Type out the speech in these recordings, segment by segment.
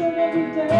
show every day.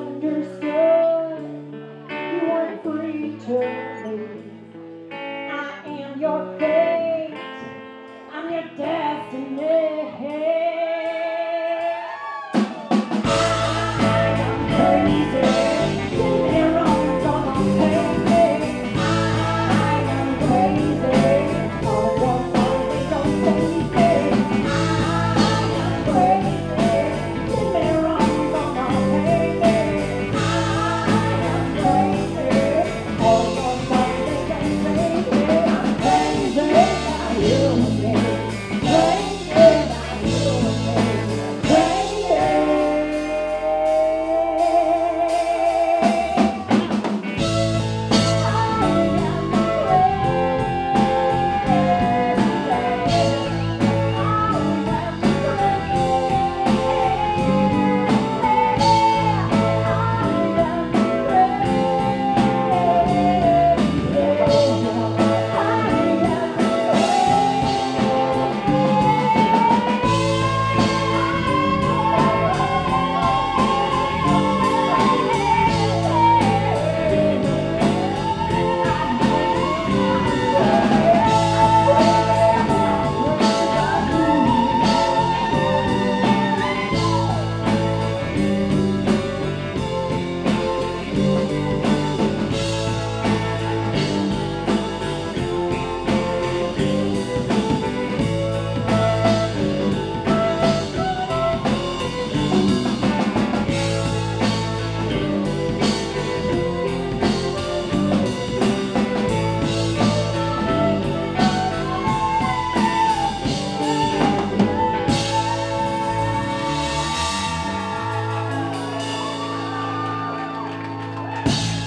understood. You weren't free to. Bye.